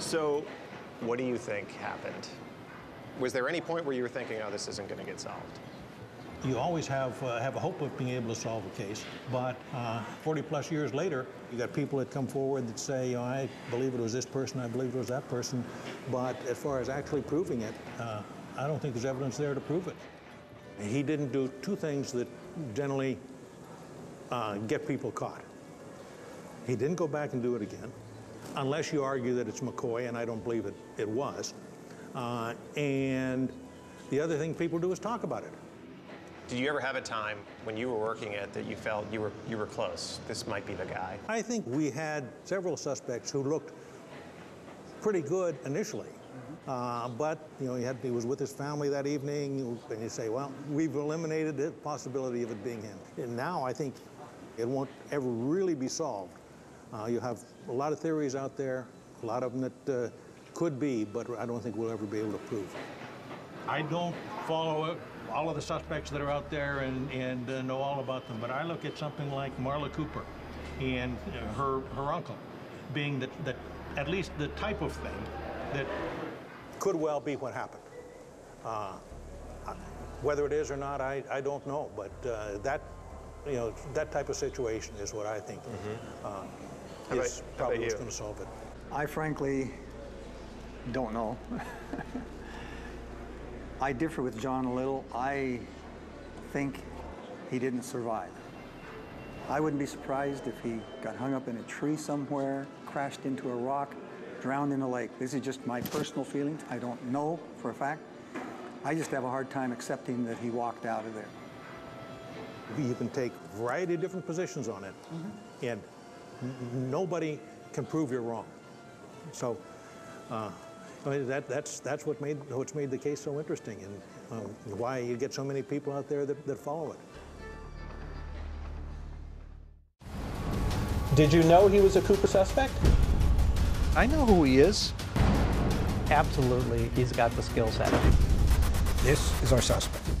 So, what do you think happened? Was there any point where you were thinking, oh, this isn't going to get solved? You always have uh, have a hope of being able to solve a case, but uh, 40 plus years later, you got people that come forward that say, know, I believe it was this person, I believe it was that person, but as far as actually proving it, uh, I don't think there's evidence there to prove it. He didn't do two things that generally uh, get people caught. He didn't go back and do it again, unless you argue that it's McCoy, and I don't believe it, it was. Uh, and the other thing people do is talk about it. Did you ever have a time when you were working it that you felt you were you were close? This might be the guy. I think we had several suspects who looked pretty good initially. Uh, but you know, he, had, he was with his family that evening, and you say, well, we've eliminated the possibility of it being him. And now I think it won't ever really be solved. Uh, you have a lot of theories out there, a lot of them that uh, could be, but I don't think we'll ever be able to prove. I don't follow all of the suspects that are out there and, and uh, know all about them, but I look at something like Marla Cooper and uh, her, her uncle being that, that at least the type of thing that could well be what happened. Uh, whether it is or not, I, I don't know, but uh, that, you know, that type of situation is what I think uh, How about- is about probably what's going to solve it. I frankly don't know. I differ with John a little. I think he didn't survive. I wouldn't be surprised if he got hung up in a tree somewhere, crashed into a rock, drowned in a lake. This is just my personal feeling. I don't know for a fact. I just have a hard time accepting that he walked out of there. You can take a variety of different positions on it, and n- nobody can prove you're wrong. So, uh, I mean, that, that's, that's what made, what's made the case so interesting and um, why you get so many people out there that, that follow it. Did you know he was a Cooper suspect? I know who he is. Absolutely, he's got the skill set. This is our suspect.